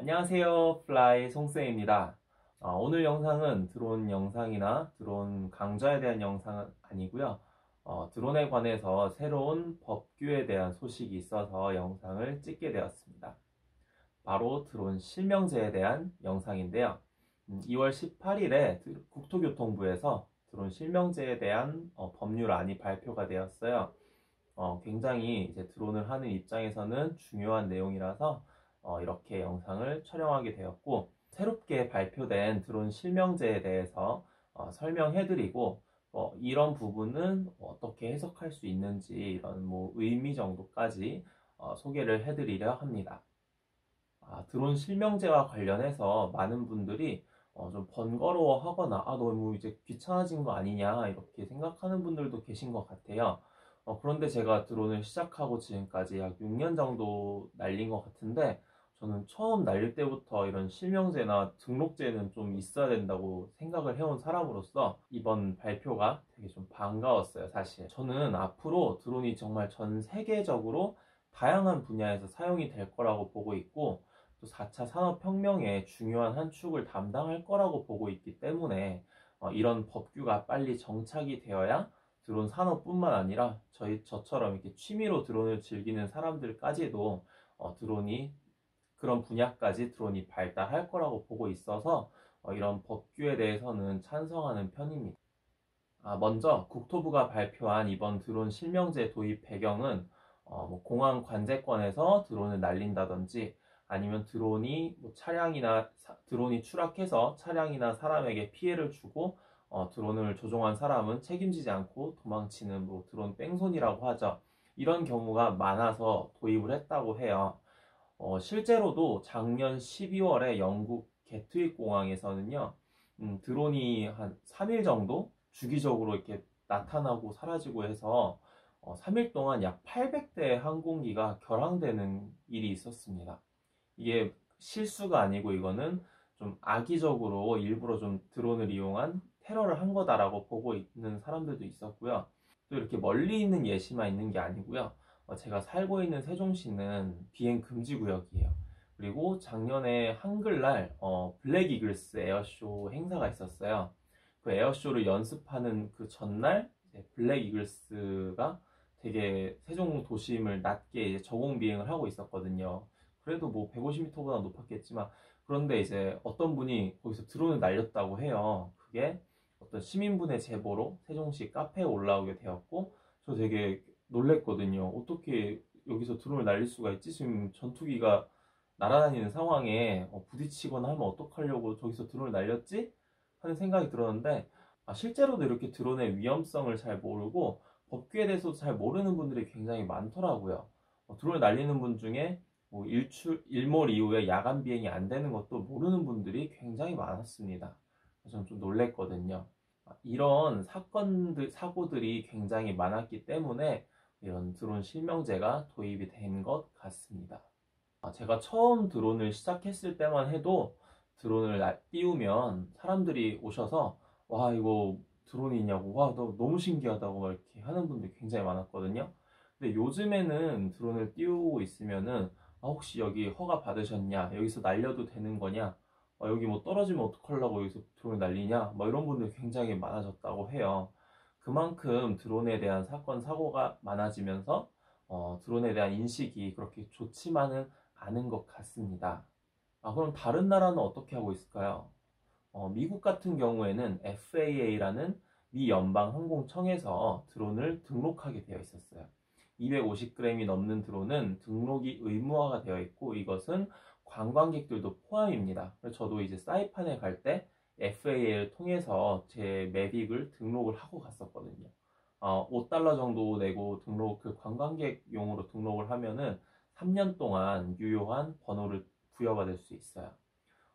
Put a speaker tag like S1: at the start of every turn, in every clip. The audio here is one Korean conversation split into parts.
S1: 안녕하세요. 플라이 송쌤입니다. 어, 오늘 영상은 드론 영상이나 드론 강좌에 대한 영상은 아니고요. 어, 드론에 관해서 새로운 법규에 대한 소식이 있어서 영상을 찍게 되었습니다. 바로 드론 실명제에 대한 영상인데요. 2월 음, 18일에 국토교통부에서 드론 실명제에 대한 어, 법률안이 발표가 되었어요. 어, 굉장히 이제 드론을 하는 입장에서는 중요한 내용이라서 어, 이렇게 영상을 촬영하게 되었고 새롭게 발표된 드론 실명제에 대해서 어, 설명해드리고 어, 이런 부분은 어떻게 해석할 수 있는지 이런 뭐 의미 정도까지 어, 소개를 해드리려 합니다. 아, 드론 실명제와 관련해서 많은 분들이 어, 좀 번거로워 하거나 아 너무 이제 귀찮아진 거 아니냐 이렇게 생각하는 분들도 계신 것 같아요. 어, 그런데 제가 드론을 시작하고 지금까지 약 6년 정도 날린 것 같은데 저는 처음 날릴 때부터 이런 실명제나 등록제는 좀 있어야 된다고 생각을 해온 사람으로서 이번 발표가 되게 좀 반가웠어요, 사실. 저는 앞으로 드론이 정말 전 세계적으로 다양한 분야에서 사용이 될 거라고 보고 있고 또 4차 산업혁명의 중요한 한 축을 담당할 거라고 보고 있기 때문에 어, 이런 법규가 빨리 정착이 되어야 드론 산업뿐만 아니라 저희 저처럼 이렇게 취미로 드론을 즐기는 사람들까지도 어, 드론이 그런 분야까지 드론이 발달할 거라고 보고 있어서 어, 이런 법규에 대해서는 찬성하는 편입니다. 아, 먼저 국토부가 발표한 이번 드론 실명제 도입 배경은 어, 뭐 공항 관제권에서 드론을 날린다든지 아니면 드론이 뭐 차량이나 사, 드론이 추락해서 차량이나 사람에게 피해를 주고 어, 드론을 조종한 사람은 책임지지 않고 도망치는 뭐 드론 뺑손이라고 하죠. 이런 경우가 많아서 도입을 했다고 해요. 어, 실제로도 작년 12월에 영국 게트윅 공항에서는요, 음, 드론이 한 3일 정도 주기적으로 이렇게 나타나고 사라지고 해서 어, 3일 동안 약 800대의 항공기가 결항되는 일이 있었습니다. 이게 실수가 아니고 이거는 좀 악의적으로 일부러 좀 드론을 이용한 테러를 한 거다라고 보고 있는 사람들도 있었고요. 또 이렇게 멀리 있는 예시만 있는 게 아니고요. 어, 제가 살고 있는 세종시는 비행 금지 구역이에요. 그리고 작년에 한글날 어, 블랙 이글스 에어쇼 행사가 있었어요. 그 에어쇼를 연습하는 그 전날 블랙 이글스가 되게 세종 도심을 낮게 저공 비행을 하고 있었거든요. 그래도 뭐 150m보다 높았겠지만 그런데 이제 어떤 분이 거기서 드론을 날렸다고 해요. 그게 어떤 시민분의 제보로 세종시 카페에 올라오게 되었고 저 되게 놀랬거든요. 어떻게 여기서 드론을 날릴 수가 있지? 지금 전투기가 날아다니는 상황에 어, 부딪히거나 하면 어떡하려고 저기서 드론을 날렸지? 하는 생각이 들었는데 아, 실제로도 이렇게 드론의 위험성을 잘 모르고 법규에 대해서도 잘 모르는 분들이 굉장히 많더라고요. 어, 드론을 날리는 분 중에 뭐 일출, 일몰 이후에 야간 비행이 안 되는 것도 모르는 분들이 굉장히 많았습니다. 저는 좀 놀랬거든요. 아, 이런 사건들, 사고들이 굉장히 많았기 때문에 이런 드론 실명제가 도입이 된 것 같습니다. 아, 제가 처음 드론을 시작했을 때만 해도 드론을 띄우면 사람들이 오셔서 와 이거 드론이 있냐고 와너 너무 신기하다고 이렇게 하는 분들이 굉장히 많았거든요. 근데 요즘에는 드론을 띄우고 있으면은 아, 혹시 여기 허가 받으셨냐 여기서 날려도 되는 거냐 아, 여기 뭐 떨어지면 어떡하려고 여기서 드론을 날리냐 뭐 이런 분들이 굉장히 많아졌다고 해요. 그만큼 드론에 대한 사건, 사고가 많아지면서 어, 드론에 대한 인식이 그렇게 좋지만은 않은 것 같습니다. 아, 그럼 다른 나라는 어떻게 하고 있을까요? 어, 미국 같은 경우에는 FAA라는 미 연방 항공청에서 드론을 등록하게 되어 있었어요. 250g이 넘는 드론은 등록이 의무화가 되어 있고 이것은 관광객들도 포함입니다. 저도 이제 사이판에 갈 때 FA를 통해서 제 매빅을 등록을 하고 갔었거든요. 어, 5달러 정도 내고 등록, 그 관광객용으로 등록을 하면은 3년 동안 유효한 번호를 부여받을 수 있어요.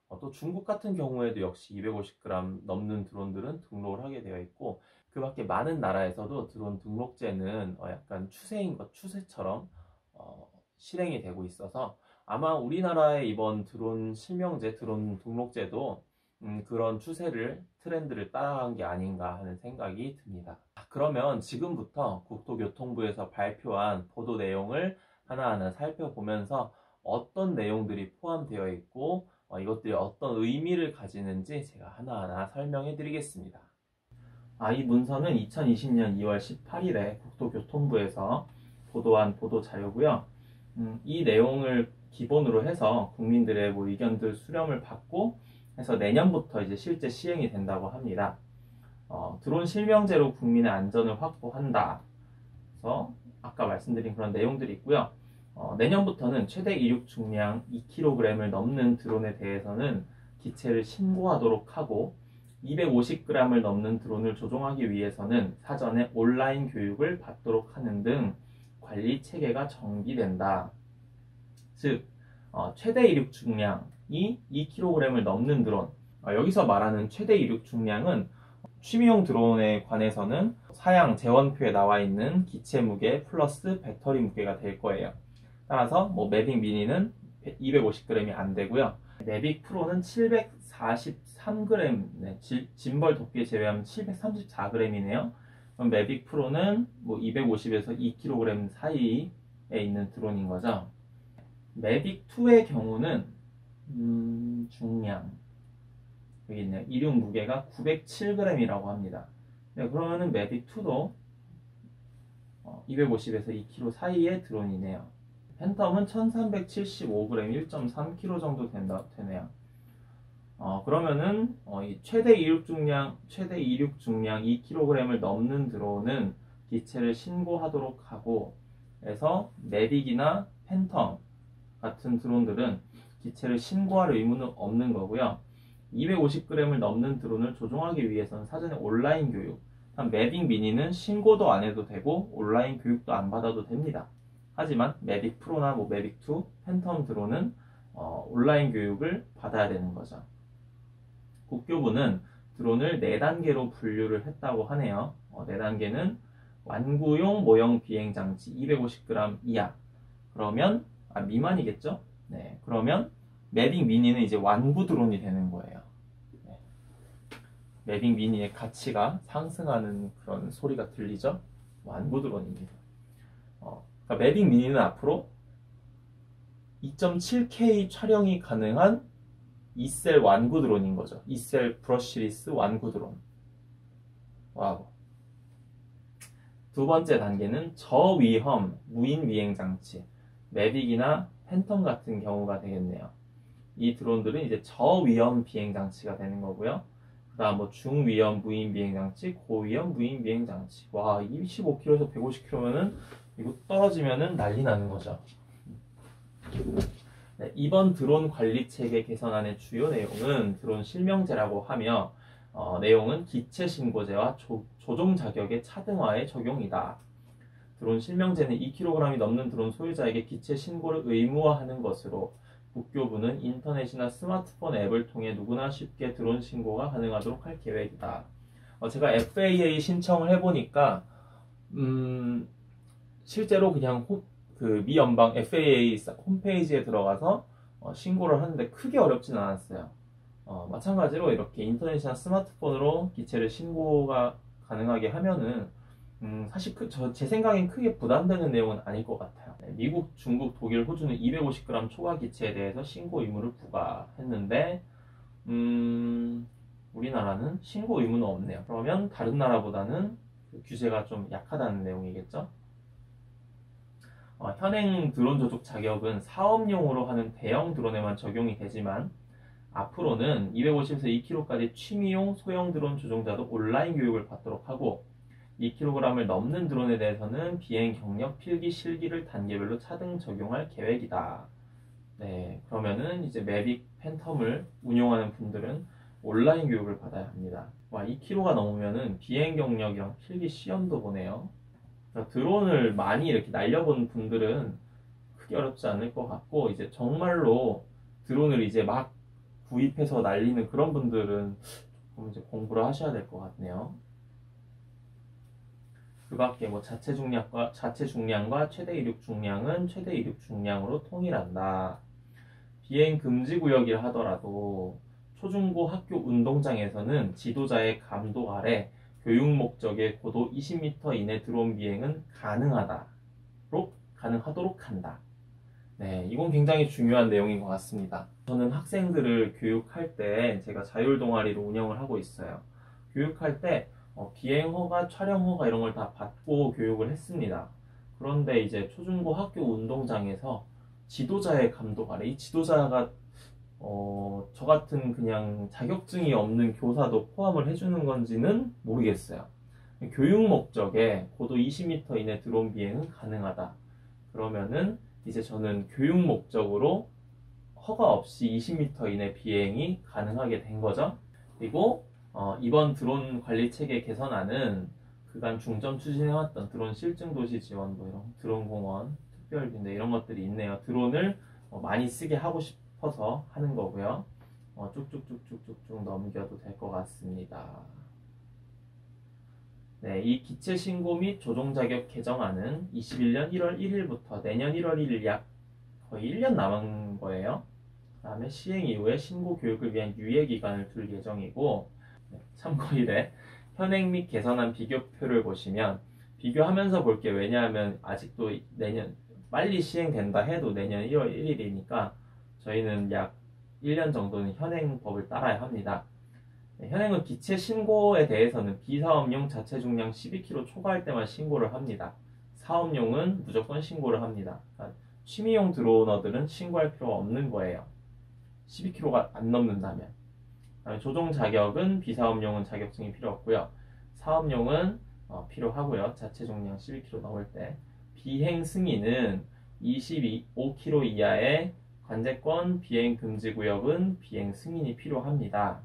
S1: 어, 또 중국 같은 경우에도 역시 250g 넘는 드론들은 등록을 하게 되어 있고, 그 밖에 많은 나라에서도 드론 등록제는 어, 약간 추세인 것, 추세처럼 어, 실행이 되고 있어서 아마 우리나라의 이번 드론 실명제, 드론 등록제도 음, 그런 추세를 트렌드를 따라간 게 아닌가 하는 생각이 듭니다. 그러면 지금부터 국토교통부에서 발표한 보도 내용을 하나하나 살펴보면서 어떤 내용들이 포함되어 있고 어, 이것들이 어떤 의미를 가지는지 제가 하나하나 설명해 드리겠습니다. 아, 이 문서는 2020년 2월 18일에 국토교통부에서 보도한 보도 자료고요. 음, 이 내용을 기본으로 해서 국민들의 뭐 의견들 수렴을 받고 해서 내년부터 이제 실제 시행이 된다고 합니다. 어, 드론 실명제로 국민의 안전을 확보한다. 그래서 아까 말씀드린 그런 내용들이 있고요. 어, 내년부터는 최대 이륙 중량 2kg을 넘는 드론에 대해서는 기체를 신고하도록 하고 250g을 넘는 드론을 조종하기 위해서는 사전에 온라인 교육을 받도록 하는 등 관리 체계가 정비된다. 즉, 어, 최대 이륙 중량이 2kg을 넘는 드론. 어, 여기서 말하는 최대 이륙 중량은 취미용 드론에 관해서는 사양 재원표에 나와 있는 기체 무게 플러스 배터리 무게가 될 거예요. 따라서 뭐 매빅 미니는 250g이 안 되고요. 매빅 프로는 743g, 네, 짐벌 도끼 제외하면 734g이네요. 그럼 매빅 프로는 뭐 250에서 2kg 사이에 있는 드론인 거죠. 매빅 2의 경우는 음, 중량 여기 있네요. 이륙 무게가 907g이라고 합니다. 네, 그러면은 매빅 2도 250에서 2kg 사이의 드론이네요. 팬텀은 1375g, 1.3kg 정도 된다, 되네요. 어, 그러면은 어, 이 최대 이륙 중량, 최대 이륙 중량 2kg을 넘는 드론은 기체를 신고하도록 하고 해서 메딕이나 팬텀 같은 드론들은 기체를 신고할 의무는 없는 거고요. 250g을 넘는 드론을 조종하기 위해서는 사전에 온라인 교육, 매빅 미니는 신고도 안 해도 되고 온라인 교육도 안 받아도 됩니다. 하지만 매빅 프로나 뭐 매빅 2, 팬텀 드론은 어, 온라인 교육을 받아야 되는 거죠. 국교부는 드론을 4단계로 분류를 했다고 하네요. 어, 4단계는 완구용 모형 비행 장치 250g 이하. 그러면 아 미만이겠죠? 네. 그러면 매빅 미니는 이제 완구 드론이 되는 거예요. 네. 매빅 미니의 가치가 상승하는 그런 소리가 들리죠? 완구 드론입니다. 어, 그러니까 매빅 미니는 앞으로 2.7K 촬영이 가능한 2셀 완구 드론인 거죠. 2셀 브러쉬리스 완구 드론. Wow. 두 번째 단계는 저위험 무인 비행 장치. 매빅이나 팬텀 같은 경우가 되겠네요. 이 드론들은 이제 저위험 비행 장치가 되는 거고요. 그 다음 뭐 중위험 무인 비행 장치, 고위험 무인 비행 장치. 와, 25km에서 150km면은 이거 떨어지면은 난리 나는 거죠. 네, 이번 드론 관리 체계 개선안의 주요 내용은 드론 실명제라고 하며 어, 내용은 기체 신고제와 조, 종 자격의 차등화의 적용이다. 드론 실명제는 2kg이 넘는 드론 소유자에게 기체 신고를 의무화하는 것으로 국교부는 인터넷이나 스마트폰 앱을 통해 누구나 쉽게 드론 신고가 가능하도록 할 계획이다. 어, 제가 FAA 신청을 해보니까 음, 실제로 그냥 그 미 연방 FAA 홈페이지에 들어가서 어, 신고를 하는데 크게 어렵진 않았어요. 어, 마찬가지로 이렇게 인터넷이나 스마트폰으로 기체를 신고가 가능하게 하면은 음, 사실 그, 저, 제 생각엔 크게 부담되는 내용은 아닐 것 같아요. 네, 미국, 중국, 독일, 호주는 250g 초과 기체에 대해서 신고 의무를 부과했는데, 음, 우리나라는 신고 의무는 없네요. 그러면 다른 나라보다는 그 규제가 좀 약하다는 내용이겠죠? 어, 현행 드론 조종 자격은 사업용으로 하는 대형 드론에만 적용이 되지만 앞으로는 250에서 2kg까지 취미용 소형 드론 조종자도 온라인 교육을 받도록 하고 2kg을 넘는 드론에 대해서는 비행 경력 필기 실기를 단계별로 차등 적용할 계획이다. 네, 그러면은 이제 매빅 팬텀을 운용하는 분들은 온라인 교육을 받아야 합니다. 와, 2kg가 넘으면은 비행 경력이랑 필기 시험도 보네요. 드론을 많이 이렇게 날려본 분들은 크게 어렵지 않을 것 같고 이제 정말로 드론을 이제 막 구입해서 날리는 그런 분들은 조금 이제 공부를 하셔야 될 것 같네요. 그 밖에 뭐 자체 중량과 자체 중량과 최대 이륙 중량은 최대 이륙 중량으로 통일한다. 비행 금지 구역이라 하더라도 초중고 학교 운동장에서는 지도자의 감독 아래 교육 목적의 고도 20m 이내 드론 비행은 가능하다로 가능하도록 한다. 네, 이건 굉장히 중요한 내용인 것 같습니다. 저는 학생들을 교육할 때 제가 자율 동아리로 운영을 하고 있어요. 교육할 때 어, 비행 허가, 촬영 허가 이런 걸 다 받고 교육을 했습니다. 그런데 이제 초중고 학교 운동장에서 지도자의 감독 아래 이 지도자가 어, 저 같은 그냥 자격증이 없는 교사도 포함을 해주는 건지는 모르겠어요. 교육 목적에 고도 20m 이내 드론 비행은 가능하다. 그러면은 이제 저는 교육 목적으로 허가 없이 20m 이내 비행이 가능하게 된 거죠. 그리고 어, 이번 드론 관리 체계 개선안은 그간 중점 추진해왔던 드론 실증 도시 지원, 뭐 이런 드론 공원, 특별빈대 이런 것들이 있네요. 드론을 어, 많이 쓰게 하고 싶어서 하는 거고요. 어, 쭉쭉쭉쭉쭉쭉 넘겨도 될 것 같습니다. 네, 이 기체 신고 및 조종 자격 개정안은 21년 1월 1일부터 내년 1월 1일 약 거의 1년 남은 거예요. 다음에 시행 이후에 신고 교육을 위한 유예 기간을 둘 예정이고 네, 참고일에 현행 및 개선한 비교표를 보시면 비교하면서 볼게요. 왜냐하면 아직도 내년 빨리 시행된다 해도 내년 1월 1일이니까 저희는 약 1년 정도는 현행법을 따라야 합니다. 네, 현행은 기체 신고에 대해서는 비사업용 자체 중량 12kg 초과할 때만 신고를 합니다. 사업용은 무조건 신고를 합니다. 그러니까 취미용 드로너들은 신고할 필요가 없는 거예요. 12kg가 안 넘는다면. 조종 자격은 비사업용은 자격증이 필요 없고요. 사업용은 어, 필요하고요. 자체 중량 12kg 넘을 때. 비행 승인은 25kg 이하의 관제권 비행 금지 구역은 비행 승인이 필요합니다.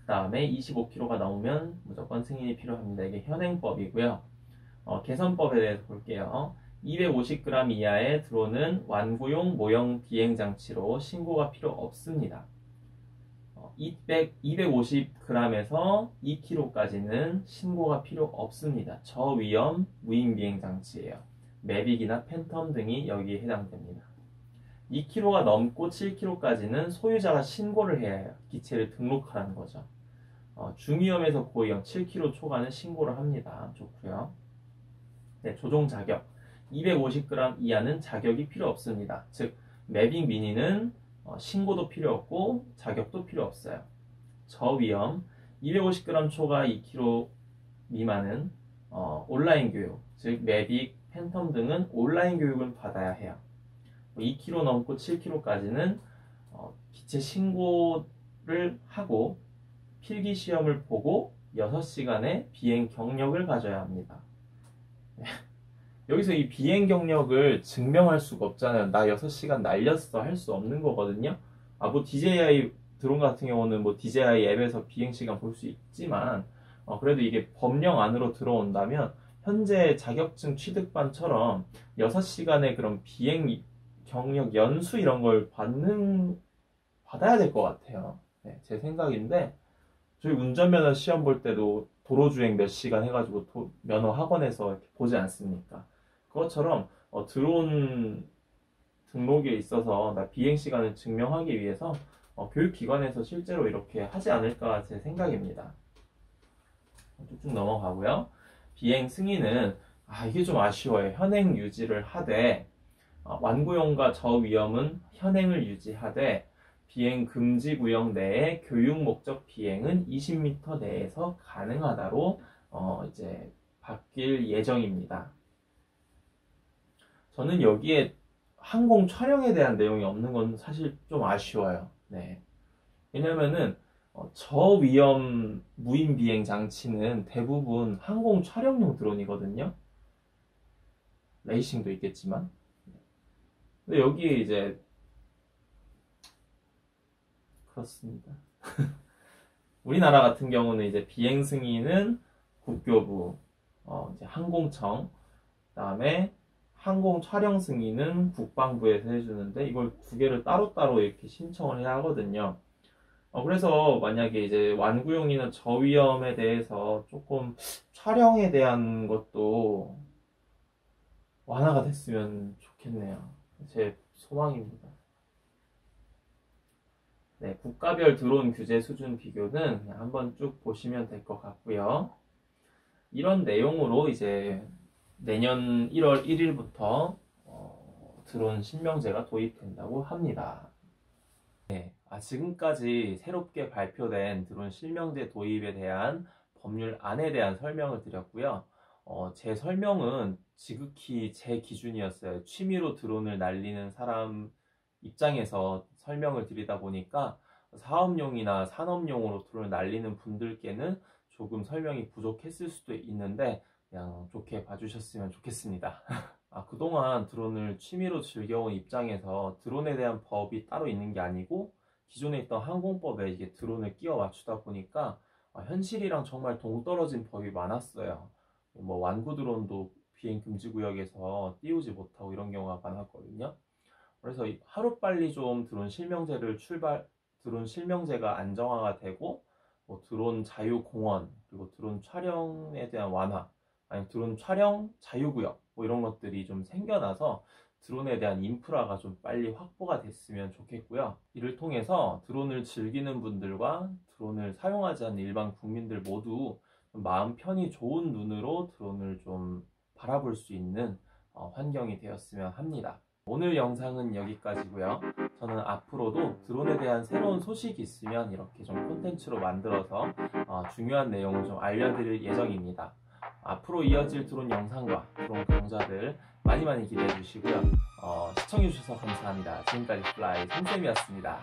S1: 그 다음에 25kg가 넘으면 무조건 승인이 필요합니다. 이게 현행법이고요. 어, 개선법에 대해서 볼게요. 250g 이하의 드론은 완구용 모형 비행 장치로 신고가 필요 없습니다. 200, 250g에서 2kg까지는 신고가 필요 없습니다. 저위험 무인 비행 장치예요. 매빅이나 팬텀 등이 여기에 해당됩니다. 2kg가 넘고 7kg까지는 소유자가 신고를 해야 해요. 기체를 등록하라는 거죠. 어, 중위험에서 고위험 7kg 초과는 신고를 합니다. 좋고요. 네, 조종 자격 250g 이하는 자격이 필요 없습니다. 즉 매빅 미니는 어, 신고도 필요 없고 자격도 필요 없어요. 저위험 250g 초과 2kg 미만은 어, 온라인 교육, 즉 매빅, 팬텀 등은 온라인 교육을 받아야 해요. 2kg 뭐 넘고 7kg까지는 어, 기체 신고를 하고 필기 시험을 보고 6시간의 비행 경력을 가져야 합니다. 여기서 이 비행 경력을 증명할 수가 없잖아요. 나 6시간 날렸어 할 수 없는 거거든요. 아, 뭐 DJI 드론 같은 경우는 뭐 DJI 앱에서 비행 시간 볼 수 있지만 어, 그래도 이게 법령 안으로 들어온다면 현재 자격증 취득반처럼 6시간의 그런 비행 경력 연수 이런 걸 받는 받아야 될 것 같아요. 네, 제 생각인데 저희 운전면허 시험 볼 때도 도로주행 몇 시간 해가지고 도, 면허 학원에서 보지 않습니까? 그것처럼 어, 드론 등록에 있어서 나 비행 시간을 증명하기 위해서 어, 교육기관에서 실제로 이렇게 하지 않을까 제 생각입니다. 쭉쭉 넘어가고요. 비행 승인은 아 이게 좀 아쉬워요. 현행 유지를 하되 어, 완구용과 저위험은 현행을 유지하되 비행 금지 구역 내에 교육 목적 비행은 20m 내에서 가능하다로 어, 이제 바뀔 예정입니다. 저는 여기에 항공 촬영에 대한 내용이 없는 건 사실 좀 아쉬워요. 네. 왜냐면은 어, 저위험 무인 비행 장치는 대부분 항공 촬영용 드론이거든요. 레이싱도 있겠지만. 근데 여기에 이제 그렇습니다. 우리나라 같은 경우는 이제 비행 승인은 국교부, 어, 이제 항공청, 그다음에 항공 촬영 승인은 국방부에서 해주는데 이걸 두 개를 따로따로 이렇게 신청을 해야 하거든요. 어, 그래서 만약에 이제 완구용이나 저위험에 대해서 조금 촬영에 대한 것도 완화가 됐으면 좋겠네요. 제 소망입니다. 네, 국가별 드론 규제 수준 비교는 한번 쭉 보시면 될 것 같고요. 이런 내용으로 이제 내년 1월 1일부터 어, 드론 실명제가 도입된다고 합니다. 네, 아, 지금까지 새롭게 발표된 드론 실명제 도입에 대한 법률 안에 대한 설명을 드렸고요. 어, 제 설명은 지극히 제 기준이었어요. 취미로 드론을 날리는 사람 입장에서 설명을 드리다 보니까 사업용이나 산업용으로 드론을 날리는 분들께는 조금 설명이 부족했을 수도 있는데 그냥 좋게 봐주셨으면 좋겠습니다. 아, 그동안 드론을 취미로 즐겨온 입장에서 드론에 대한 법이 따로 있는 게 아니고 기존에 있던 항공법에 이게 드론을 끼워 맞추다 보니까 아, 현실이랑 정말 동떨어진 법이 많았어요. 뭐 완구 드론도 비행 금지 구역에서 띄우지 못하고 이런 경우가 많았거든요. 그래서 하루 빨리 좀 드론 실명제를 출발 드론 실명제가 안정화가 되고 뭐 드론 자유 공원 그리고 드론 촬영에 대한 완화 아니 드론 촬영 자유구역 뭐 이런 것들이 좀 생겨나서 드론에 대한 인프라가 좀 빨리 확보가 됐으면 좋겠고요. 이를 통해서 드론을 즐기는 분들과 드론을 사용하지 않는 일반 국민들 모두 마음 편히 좋은 눈으로 드론을 좀 바라볼 수 있는 어, 환경이 되었으면 합니다. 오늘 영상은 여기까지고요. 저는 앞으로도 드론에 대한 새로운 소식이 있으면 이렇게 좀 콘텐츠로 만들어서 어, 중요한 내용을 좀 알려드릴 예정입니다. 앞으로 이어질 드론 영상과 드론 강좌들 많이 많이 기대해 주시고요. 어, 시청해 주셔서 감사합니다. 지금까지 플라이 송쌤이었습니다.